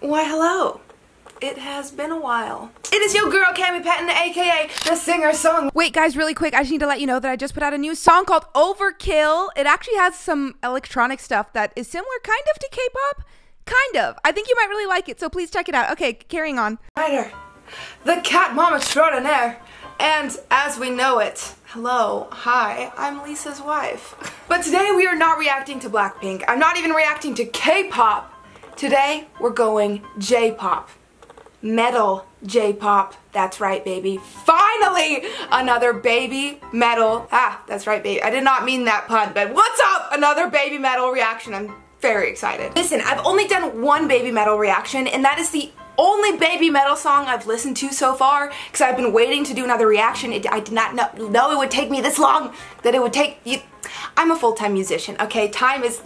Why, hello. It has been a while. It is your girl, Cami Petyn, aka the singer song. Wait, guys, really quick, I just need to let you know that I just put out a new song called Overkill. It actually has some electronic stuff that is similar kind of to K pop. Kind of. I think you might really like it, so please check it out. Okay, carrying on. Writer, the cat mom extraordinaire. And as we know it, hello, hi, I'm Lisa's wife. But today we are not reacting to Blackpink. I'm not even reacting to K-pop. Today we're going J-pop. Metal J-pop. That's right, baby. Finally, another baby metal. Ah, that's right, baby. I did not mean that pun, but what's up? Another baby metal reaction. I'm very excited. Listen, I've only done one baby metal reaction, and that is the only baby metal song I've listened to so far because I've been waiting to do another reaction. It, I did not know, know it would take me this long, that it would take you. I'm a full-time musician, okay? Time is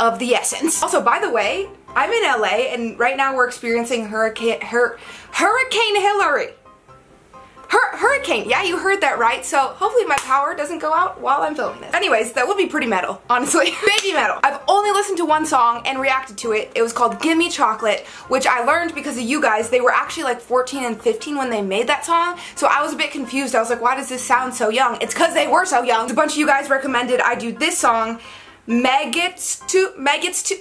of the essence. Also, by the way, I'm in LA and right now we're experiencing hurricane, hur, Hurricane Hilary. Hur hurricane, yeah, you heard that right. So hopefully my power doesn't go out while I'm filming this. Anyways, that would be pretty metal, honestly. Baby metal. I've only listened to one song and reacted to it. It was called Gimme Chocolate, which I learned because of you guys. They were actually like 14 and 15 when they made that song. So I was a bit confused. I was like, why does this sound so young? It's because they were so young. A bunch of you guys recommended I do this song, Maggots to, Maggots to,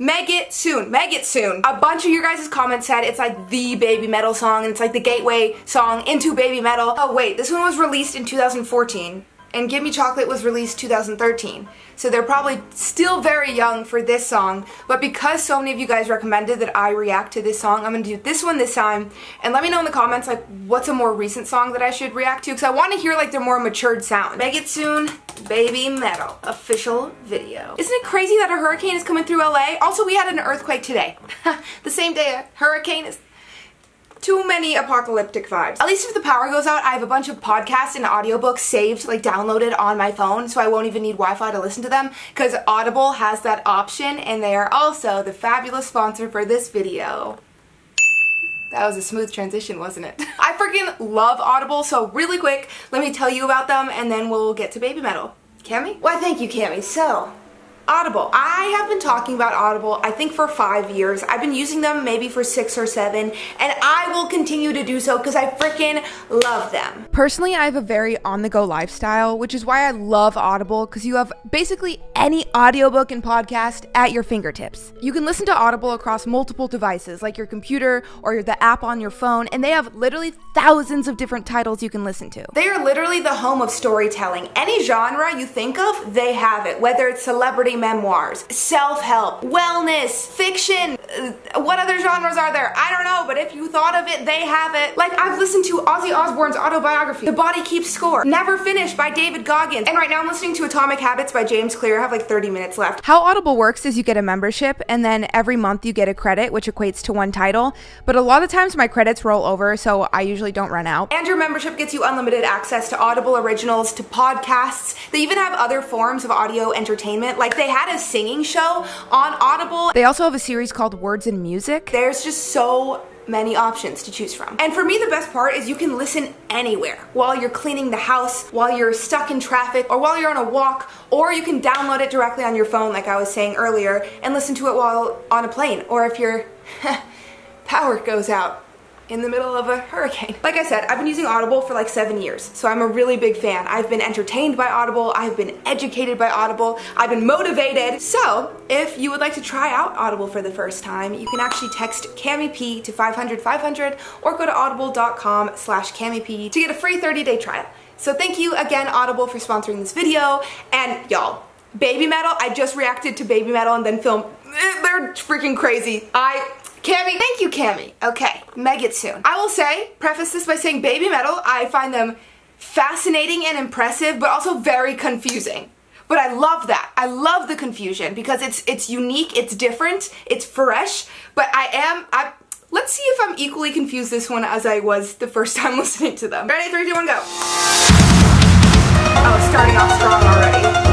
Megitsune. Meg It Soon. A bunch of your guys' comments said it's like the baby metal song and it's like the gateway song into baby metal. Oh wait, this one was released in 2014 and Gimme Chocolate was released 2013. So they're probably still very young for this song, but because so many of you guys recommended that I react to this song, I'm gonna do this one this time, and let me know in the comments like what's a more recent song that I should react to, because I want to hear like their more matured sound. Megitsune, Baby Metal, official video. Isn't it crazy that a hurricane is coming through LA? Also, we had an earthquake today. the same day a hurricane is too many apocalyptic vibes. At least if the power goes out, I have a bunch of podcasts and audiobooks saved, like downloaded on my phone, so I won't even need Wi-Fi to listen to them, because Audible has that option, and they are also the fabulous sponsor for this video. That was a smooth transition, wasn't it? I freaking love Audible, so really quick, let me tell you about them, and then we'll get to Baby Metal. Cami? Why, thank you, Cami. So, Audible. I have been talking about Audible, I think for five years. I've been using them maybe for six or seven, and I will continue to do so because I freaking love them. Personally, I have a very on the go lifestyle, which is why I love Audible because you have basically any audiobook and podcast at your fingertips. You can listen to Audible across multiple devices, like your computer or the app on your phone, and they have literally thousands of different titles you can listen to. They are literally the home of storytelling. Any genre you think of, they have it, whether it's celebrity memoirs, self-help, wellness, fiction, uh, what other genres are there? I don't know, but if you thought of it, they have it. Like I've listened to Ozzy Osbourne's autobiography, The Body Keeps Score, Never Finished by David Goggins, and right now I'm listening to Atomic Habits by James Clear. I have like 30 minutes left. How Audible works is you get a membership and then every month you get a credit, which equates to one title, but a lot of times my credits roll over, so I usually don't run out. And your membership gets you unlimited access to Audible originals, to podcasts. They even have other forms of audio entertainment, like they had a singing show on Audible. They also have a series called Words and Music. There's just so many options to choose from. And for me, the best part is you can listen anywhere while you're cleaning the house, while you're stuck in traffic, or while you're on a walk, or you can download it directly on your phone, like I was saying earlier, and listen to it while on a plane, or if your power goes out in the middle of a hurricane. Like I said, I've been using Audible for like seven years, so I'm a really big fan. I've been entertained by Audible, I've been educated by Audible, I've been motivated. So if you would like to try out Audible for the first time, you can actually text CamiP to 500 500 or go to audible.com slash CamiP to get a free 30-day trial. So thank you again, Audible, for sponsoring this video, and y'all, Baby Metal, I just reacted to Baby Metal and then filmed, eh, they're freaking crazy. I Cami, thank you, Cami. Okay, Megitsune. I will say, preface this by saying Baby Metal, I find them fascinating and impressive, but also very confusing. But I love that. I love the confusion because it's it's unique, it's different, it's fresh, but I am, I, let's see if I'm equally confused this one as I was the first time listening to them. Ready, three, two, one, go. Oh, starting off strong already.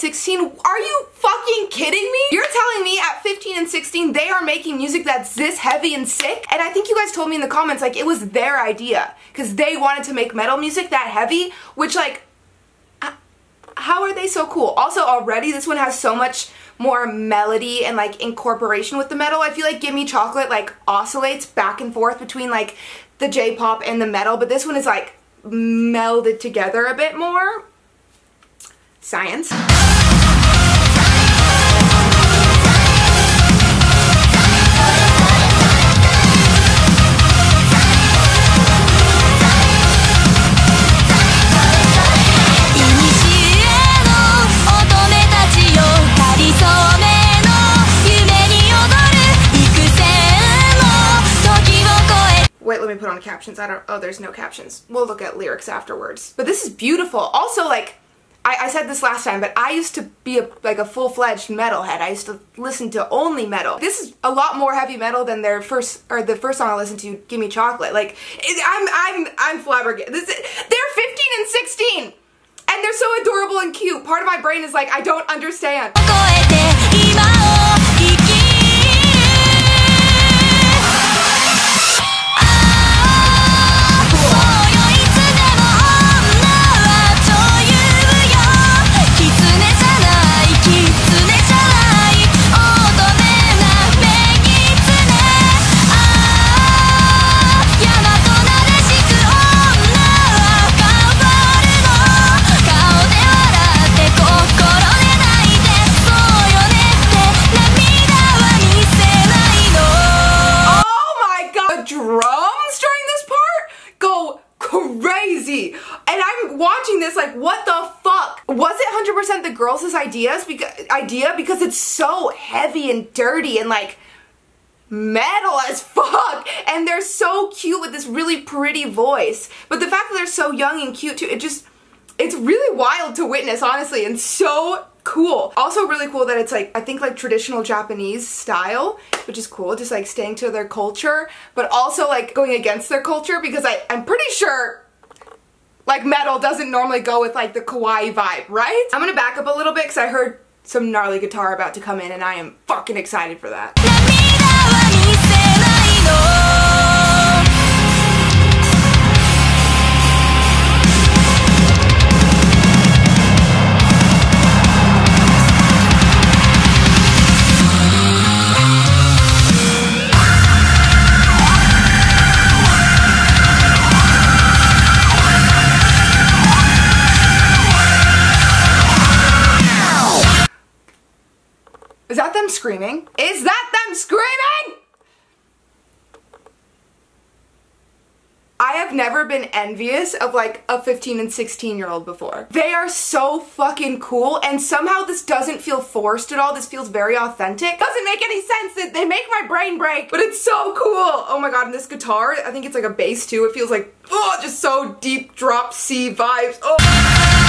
16. Are you fucking kidding me? You're telling me at 15 and 16 they are making music that's this heavy and sick? And I think you guys told me in the comments like it was their idea because they wanted to make metal music that heavy, which like uh, how are they so cool? Also already this one has so much more melody and like incorporation with the metal. I feel like Gimme Chocolate like oscillates back and forth between like the J-pop and the metal, but this one is like melded together a bit more. Science. Wait, let me put on captions. I don't, oh, there's no captions. We'll look at lyrics afterwards. But this is beautiful. Also, like, I, I said this last time, but I used to be a, like a full-fledged metalhead. I used to listen to only metal. This is a lot more heavy metal than their first, or the first song I listened to, Gimme Chocolate. Like, it, I'm, I'm, I'm flabbergasted. They're 15 and 16! And they're so adorable and cute. Part of my brain is like, I don't understand. Girls' ideas because idea because it's so heavy and dirty and like metal as fuck. And they're so cute with this really pretty voice. But the fact that they're so young and cute too it just it's really wild to witness honestly and so cool. Also really cool that it's like I think like traditional Japanese style which is cool just like staying to their culture but also like going against their culture because I, I'm pretty sure like metal doesn't normally go with like the kawaii vibe, right? I'm gonna back up a little bit because I heard some gnarly guitar about to come in and I am fucking excited for that. Screaming? Is that them screaming? I have never been envious of like a 15 and 16 year old before. They are so fucking cool and somehow this doesn't feel forced at all. This feels very authentic. Doesn't make any sense. They make my brain break, but it's so cool. Oh my god, and this guitar, I think it's like a bass too. It feels like, oh, just so deep drop C vibes. Oh.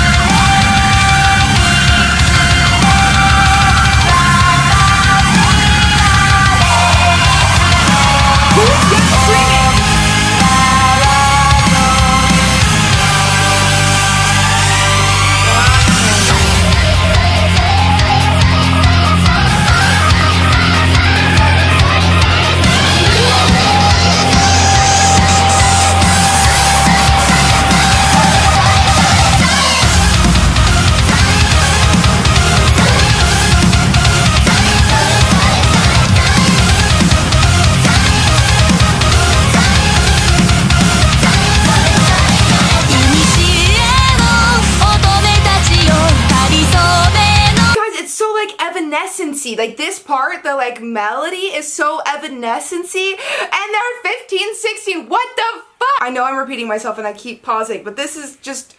Like this part, the like melody is so evanescency and they're 15, 16. What the fuck? I know I'm repeating myself and I keep pausing, but this is just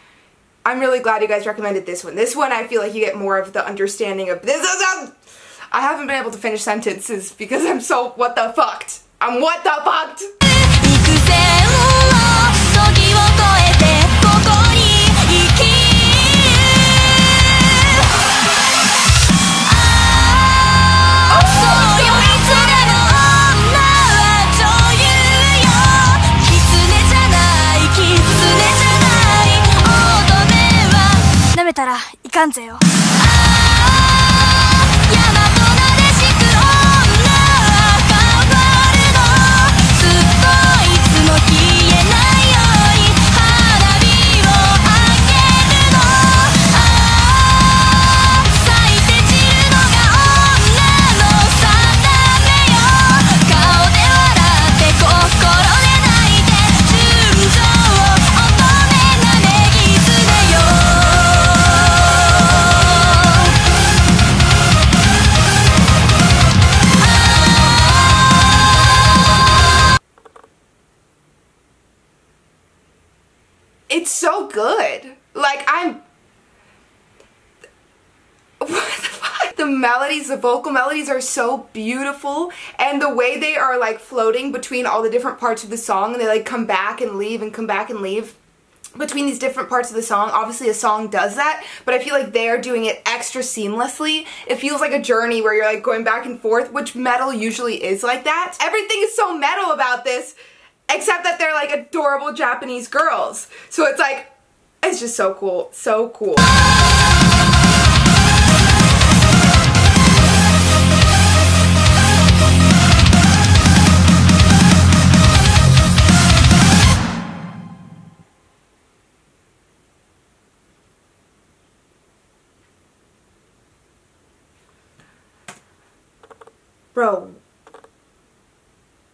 I'm really glad you guys recommended this one. This one I feel like you get more of the understanding of this. I haven't been able to finish sentences because I'm so what the fucked. I'm what the fucked. 関税を melodies, the vocal melodies are so beautiful and the way they are like floating between all the different parts of the song and they like come back and leave and come back and leave between these different parts of the song. Obviously a song does that, but I feel like they're doing it extra seamlessly. It feels like a journey where you're like going back and forth, which metal usually is like that. Everything is so metal about this, except that they're like adorable Japanese girls. So it's like, it's just so cool, so cool. Bro,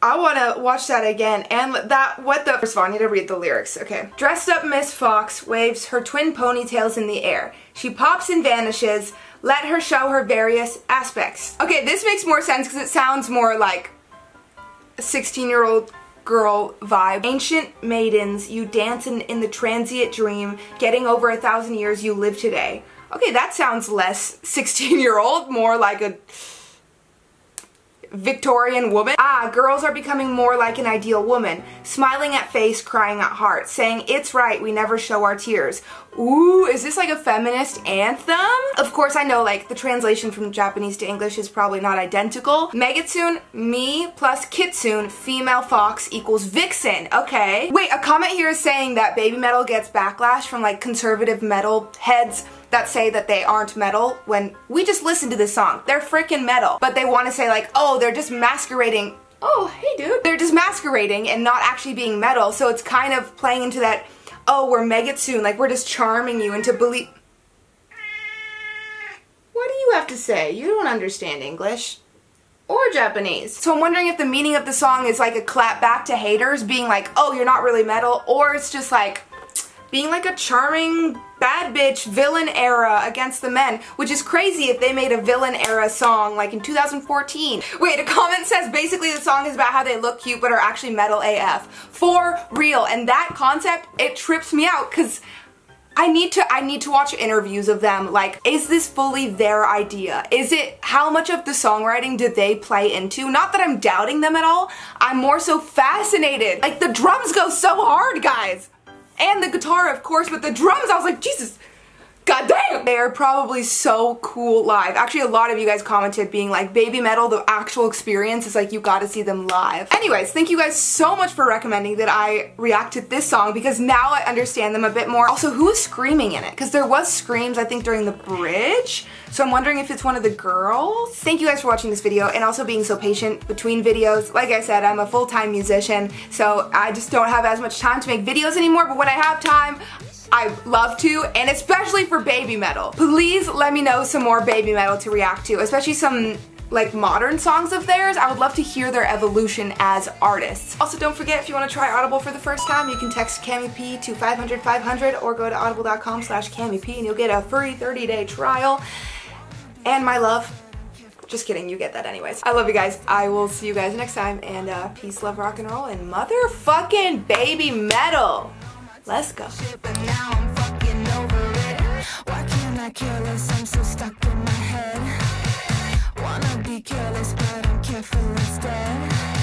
I want to watch that again. And that, what the, first of all, I need to read the lyrics. Okay. Dressed up Miss Fox waves her twin ponytails in the air. She pops and vanishes. Let her show her various aspects. Okay, this makes more sense because it sounds more like a 16 year old girl vibe. Ancient maidens, you dance in, in the transient dream, getting over a thousand years you live today. Okay, that sounds less 16 year old, more like a Victorian woman. Ah, girls are becoming more like an ideal woman, smiling at face, crying at heart, saying, it's right, we never show our tears. Ooh, is this like a feminist anthem? Of course, I know like the translation from Japanese to English is probably not identical. Megitsune, me plus Kitsune, female fox equals vixen. Okay. Wait, a comment here is saying that baby metal gets backlash from like conservative metal heads that say that they aren't metal when we just listen to this song. They're freaking metal. But they want to say like, oh, they're just masquerading. Oh, hey dude. They're just masquerading and not actually being metal. So it's kind of playing into that, oh, we're Megitsune. Like we're just charming you into believe. What do you have to say? You don't understand English or Japanese. So I'm wondering if the meaning of the song is like a clap back to haters being like, oh, you're not really metal, or it's just like being like a charming bad bitch villain era against the men, which is crazy if they made a villain era song like in 2014. Wait, a comment says basically the song is about how they look cute but are actually metal AF. For real. And that concept, it trips me out because I need to I need to watch interviews of them like is this fully their idea is it how much of the songwriting did they play into not that I'm doubting them at all I'm more so fascinated like the drums go so hard guys and the guitar of course, but the drums, I was like, Jesus, God damn! They are probably so cool live. Actually, a lot of you guys commented being like, Baby Metal, the actual experience is like, you gotta see them live. Anyways, thank you guys so much for recommending that I react to this song because now I understand them a bit more. Also, who is screaming in it? Because there was screams, I think, during the bridge. So I'm wondering if it's one of the girls. Thank you guys for watching this video and also being so patient between videos. Like I said, I'm a full-time musician, so I just don't have as much time to make videos anymore, but when I have time, I love to, and especially for baby metal. Please let me know some more baby metal to react to, especially some like modern songs of theirs. I would love to hear their evolution as artists. Also, don't forget if you want to try Audible for the first time, you can text CamiP to 500 500 or go to audible.com slash CamiP and you'll get a free 30-day trial. And my love, just kidding, you get that anyways. I love you guys. I will see you guys next time and uh, peace, love, rock and roll, and motherfucking baby metal. Let's go. careless, I'm so stuck in my head. Wanna be careless, but I'm careful instead